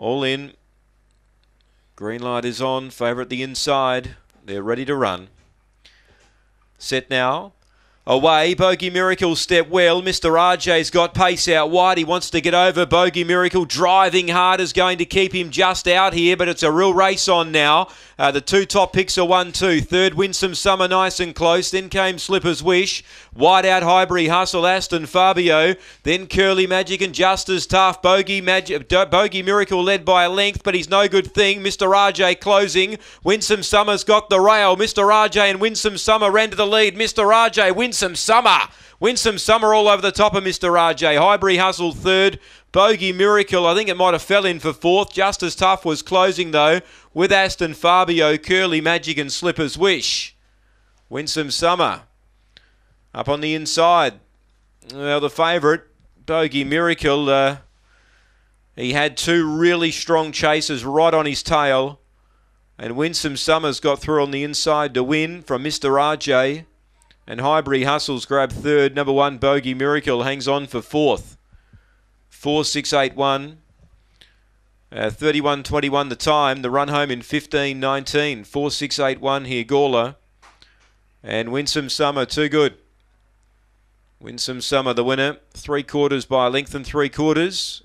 All in. Green light is on. Favourite the inside. They're ready to run. Set now. Away, Bogey Miracle step well. Mr. RJ's got pace out wide. He wants to get over. Bogey Miracle driving hard is going to keep him just out here, but it's a real race on now. Uh, the two top picks are one, two. Third, Winsome Summer, nice and close. Then came Slipper's Wish. Wide out, Highbury Hustle, Aston Fabio. Then Curly Magic and Just as Tough. Bogey Magic, Bogey Miracle led by a length, but he's no good thing. Mr. RJ closing. Winsome Summer's got the rail. Mr. RJ and Winsome Summer ran to the lead. Mr. RJ, Winsome Summer. Winsome Summer all over the top of Mr. RJ. Highbury Hustle third. Bogey Miracle, I think it might have fell in for fourth. Just as tough was closing though with Aston Fabio, Curly Magic and Slipper's Wish. Winsome Summer up on the inside. Well, the favourite, Bogey Miracle, uh, he had two really strong chasers right on his tail. And Winsome Summers got through on the inside to win from Mr. RJ. And Highbury Hustles grabbed third. Number one, Bogey Miracle hangs on for fourth. 4681. Uh, 31.21 the time. The run home in 15.19. 4681 here, Gawler. And Winsome Summer, too good. Winsome Summer, the winner. Three quarters by length and three quarters.